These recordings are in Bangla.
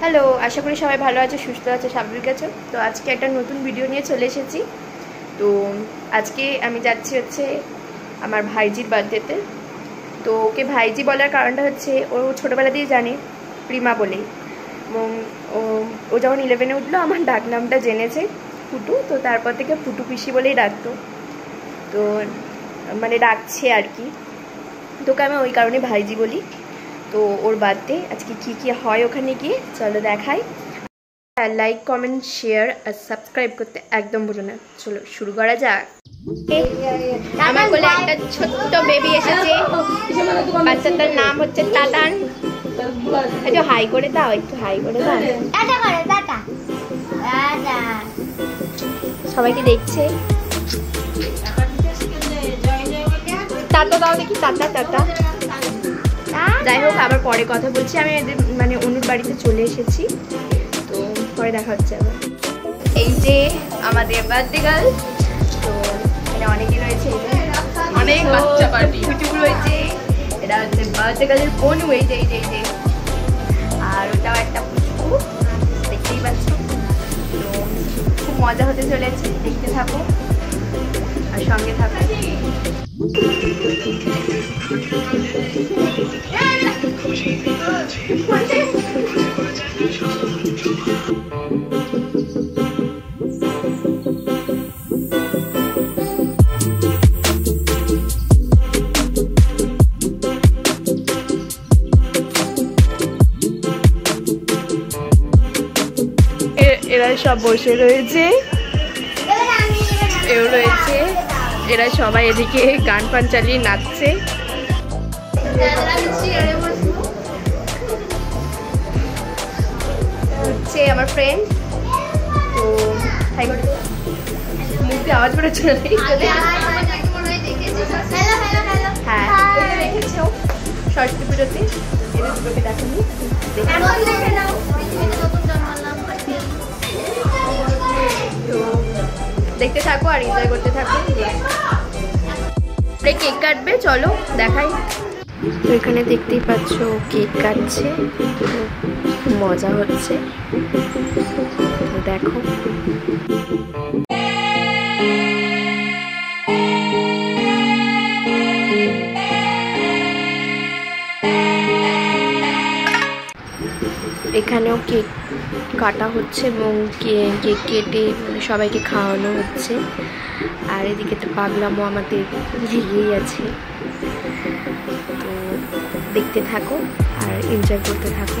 হ্যালো, আশা করি সবাই ভালো আছে, সুস্থ আছে, স্বাভাবিক আছে। তো আজকে একটা নতুন ভিডিও নিয়ে চলে এসেছি। তো আজকে আমি যাচ্ছি হচ্ছে আমার ভাইজির বার্থডেতে। তো ওকে ভাইজি বলার কারণটা হচ্ছে, ও ছোটোবেলা দিয়ে জানে, প্রিমা বলেই। এবং ও- যখন ইলেভেনে উঠল, আমার ডাক নামটা জেনেছে, ফুটু। তো তারপর থেকে ফুটু পিসি বলেই ডাকতো। তো মানে ডাকছে আর কি। তোকে আমি ওই কারণে ভাইজি বলি। তো ওর বার্থডে। আজকে কি কি হয় ওখানে গিয়ে? চলো দেখাই। লাইক কমেন্ট শেয়ার আর সাবস্ক্রাইব করতে একদম ভুলো না। চলো শুরু করা যাক। আমার কোলে একটা ছোট্ট বেবি এসেছে। বাচ্চাটার নাম হচ্ছে টাটান একটু হাই করে দাও একটু হাই করে দাও। সবাইকে দেখছে। টাটা দাও দেখি টাটা টাটা যাই হোক আবার পরে কথা বলছি। আমি এদের মানে অনুর বাড়িতে চলে এসেছি। তো পরে দেখা হচ্ছে আবার। এই যে আমাদের বার্থডে গার্ল তো এটা অনেকে রয়েছে। অনেক বাচ্চা। কুটুক রয়েছে। এটা হচ্ছে বার্থডে গার্লের বোনু। এই যে এই যে এই যে। আর ওটাও একটা পুচকু। দেখতেই পাচ্ছ। তো খুব মজা হতে চলেছে। দেখতে থাকো। আর সঙ্গে থাকো। এরা সব বসে রয়েছে। এও রয়েছে। এরা সবাই এদিকে গান ফান চালিয়ে নাচছে। হচ্ছে আমার ফ্রেন্ড তো করে। মুখ আওয়াজ বেরোচ্ছে না। রে। Hello hello hello. হ্যাঁ দেখেছ সরস্বতী পুজোতে এদের দুটোকে দেখেনি তো দেখতে থাকো আর এনজয় করতে থাকো। কেক কাটবে চলো দেখাই। তো এখানে দেখতেই পাচ্ছ কেক কাটছে। মজা হচ্ছে। দেখো। এখানেও কেক কাটা হচ্ছে এবং কেক কেটে সবাইকে খাওয়ানো হচ্ছে। আর এদিকে তো পাগলামো আমাদের লেগেই আছে। তো দেখতে থাকো আর এনজয় করতে থাকো।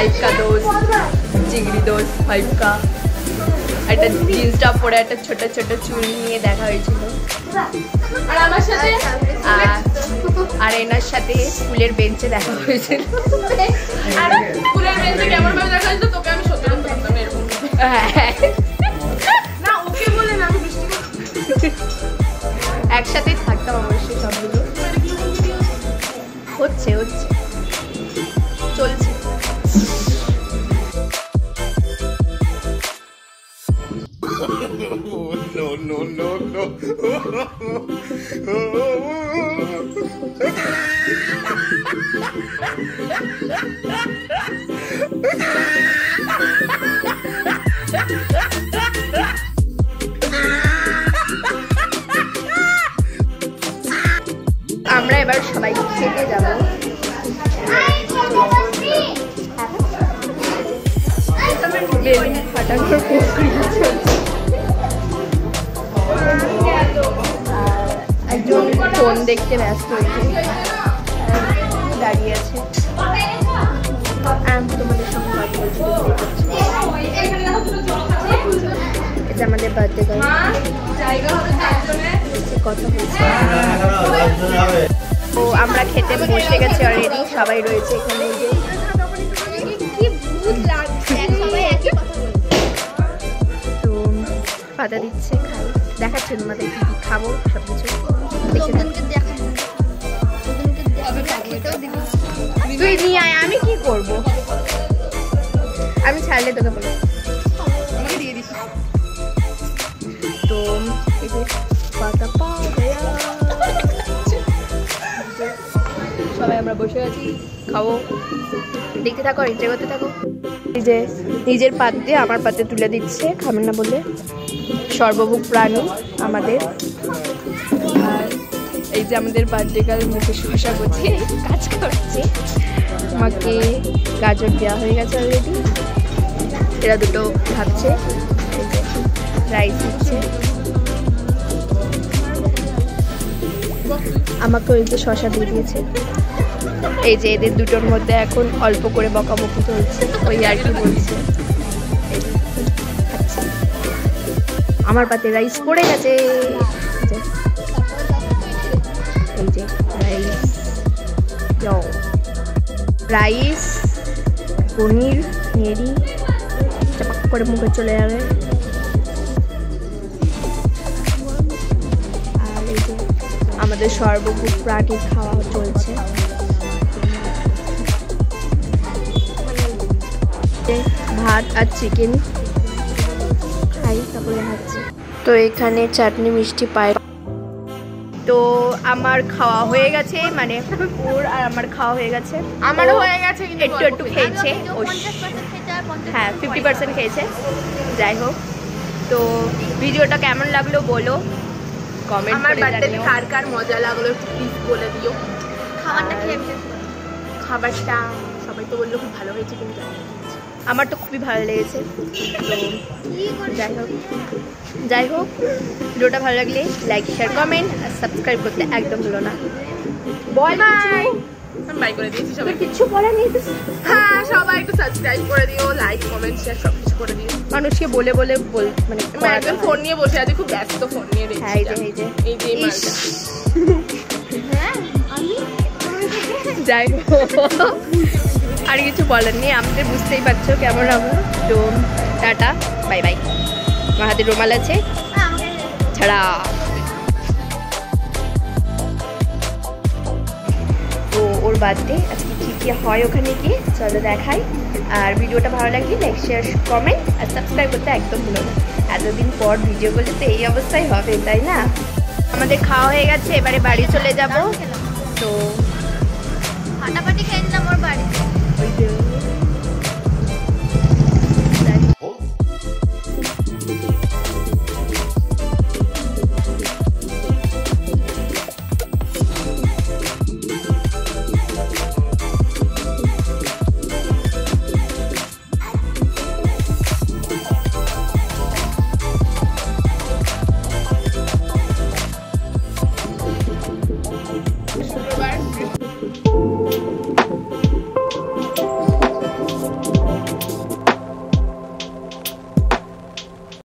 ফাইভ কা দোষ চিংড়ি দোষ ফাইভ কা একটা জিন্স টপ পরে একটা ছোট ছোট চুল নিয়ে দেখা হয়েছিল। আর আমার সাথে? আর এনার সাথে স্কুলের বেঞ্চে দেখা হয়েছিল। আর স্কুলের বেঞ্চে কেমন ভাবে দেখা তোকে আমি সত্যি এরকম। হ্যাঁ, আমরা এবার সবাই খেতে যাব বেলুন ফাটানোর প্রক্রিয়া ফোন দেখতে ব্যস্ত হয়েছে দাঁড়িয়ে আছে। তোমাদের। এটা আমাদের বার্থডে কথা বলছি। ও আমরা খেতে বসে গেছি অলরেডি সবাই রয়েছে এখানে। তো পাতা দিচ্ছে, খাই। দেখাচ্ছে তোমাদের খাব সব কিছু তুই নিয়ে আয় আমি কি করব? আমি ছাড়লে তোকে বলব। আমাকে দিয়ে দিস। তো পাতা সবাই আমরা বসে আছি খাব। দেখতে থাকো এনজয় করতে থাকো। যে নিজের পাত্রে আমার পাত্রে তুলে দিচ্ছে খাবেন না বলে। সর্বভুক প্রাণী আমাদের। এই যে আমাদের বার্থডে গার্ল মুখে শশা গুছিয়ে কাজ করছে আমাকে গাজর দেওয়া হয়ে গেছে অলরেডি এরা দুটো ভাবছে। রাইস দিচ্ছে। আমাকে ওই যে শশা দিয়ে দিয়েছে। এই যে এদের দুটোর মধ্যে এখন অল্প করে বকাবকি চলছে। ওই আর কি বলছে। আমার পাতে রাইস পড়ে গেছে। রাইস পনির নেড়ি চাপাক করে মুখে চলে যাবে। আর আমাদের সর্বভূত প্রাণী খাওয়া চলছে। ভাত আর চিকেন খাই, তারপরে তো এখানে চাটনি মিষ্টি পায় তো আমার খাওয়া হয়ে গেছে মানে ওর আর আমার খাওয়া হয়ে গেছে। আমারও হয়ে গেছে একটু একটু খেয়েছে। হ্যাঁ ফিফটি পার্সেন্ট খেয়েছে। যাই হোক তো ভিডিওটা কেমন লাগল বলো? কমেন্ট আমার করে জানিও। কার কার মজা লাগল প্লিজ বলে দিও। খাবারটা খেয়ে। খাবারটা সবাই তো বলল খুব ভালো হয়েছে কিন্তু জানি। আমার তো খুবই ভালো লেগেছে। তো যাই হোক যাই হোক ভিডিওটা ভালো লাগলে লাইক শেয়ার কমেন্ট আর সাবস্ক্রাইব করতে একদম ভুলো না। বল বাই বাই করে দিয়েছি সবাই কিছু বলার নেই হ্যাঁ সবাই একটু সাবস্ক্রাইব করে দিও লাইক কমেন্ট শেয়ার সব কিছু করে দিও। মানুষকে বলে বলে বল মানে একজন ফোন নিয়ে বসে আছি খুব ব্যস্ত ফোন নিয়ে দেখছি এই যে এই যে। হ্যাঁ আমি? যাই হোক। আর কিছু বলার নেই, আমাদের বুঝতেই পারছ। কেমন হবে তো টাটা, বাই বাই। আমার হাতে রুমাল আছে। ছাড়া। তো ওর বার্থডে, আজকে কী কী হয় ওখানে গিয়ে, চলো দেখাই। আর ভিডিওটা ভালো লাগলে লাইক শেয়ার কমেন্ট আর সাবস্ক্রাইব করতে একদম ভুলো না। এতদিন পর ভিডিও করলে তো এই অবস্থায় হবে, তাই না? আমাদের খাওয়া হয়ে গেছে, এবারে বাড়ি চলে যাব। তো ফাটাফাটি খেয়ে নিলাম ওর বাড়িতে।